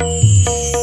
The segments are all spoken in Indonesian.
Música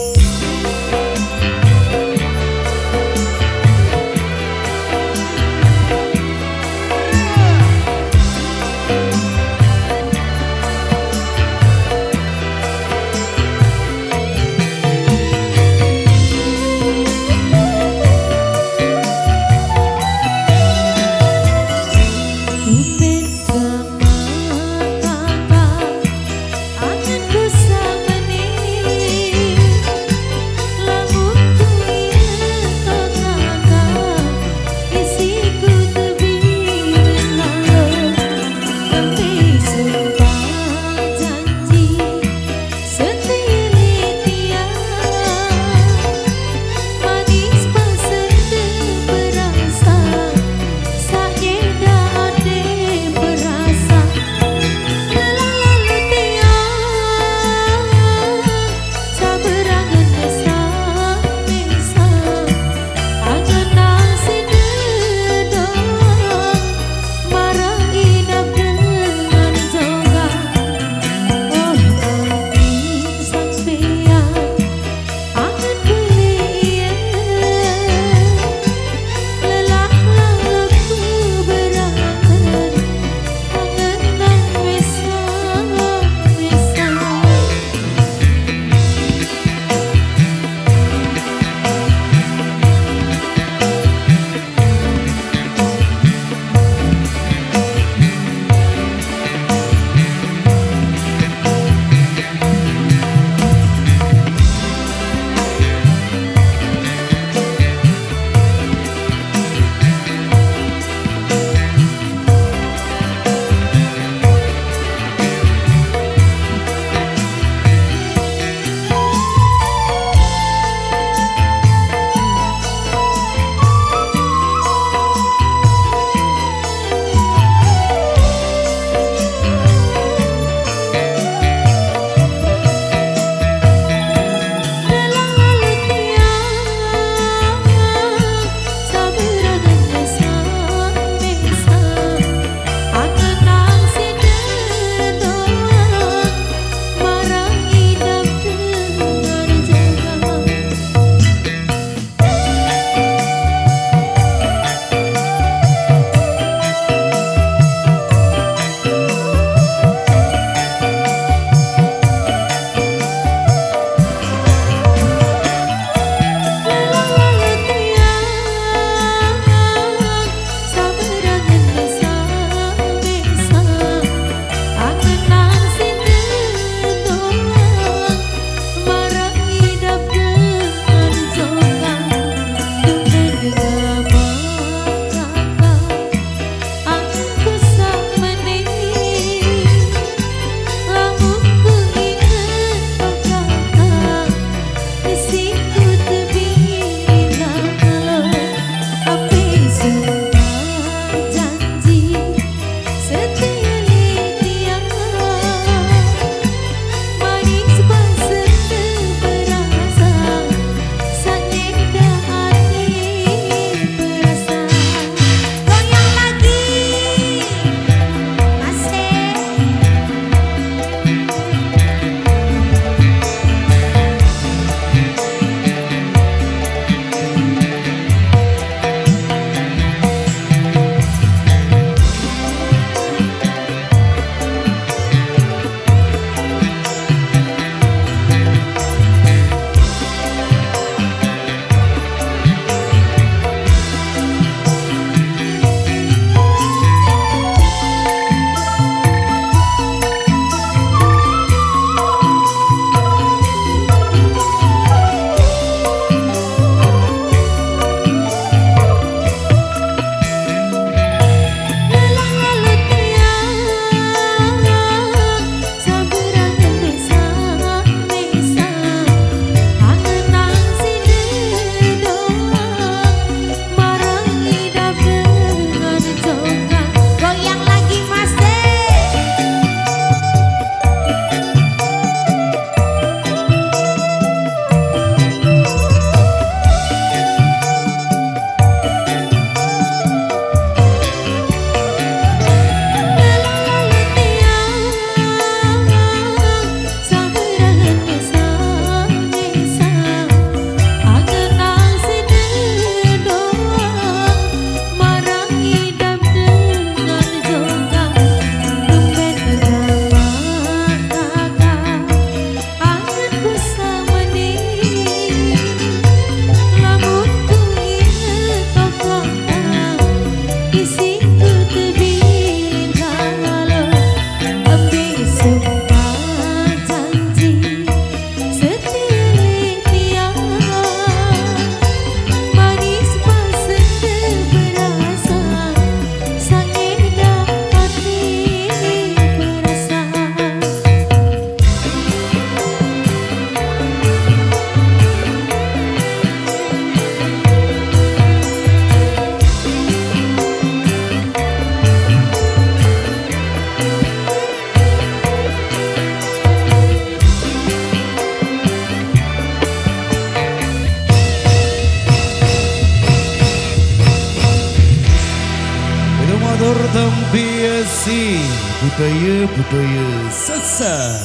Lempiasi budaya-budaya sasa.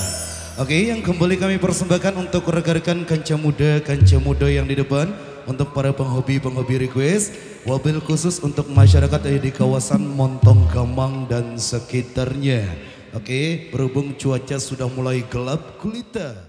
Oke, yang kembali kami persembahkan untuk rekan-rekan kanca muda, kanca muda yang di depan, untuk para penghobi-penghobi request, wabil khusus untuk masyarakat yang di kawasan Montong Gamang dan sekitarnya. Oke, berhubung cuaca sudah mulai gelap gulita.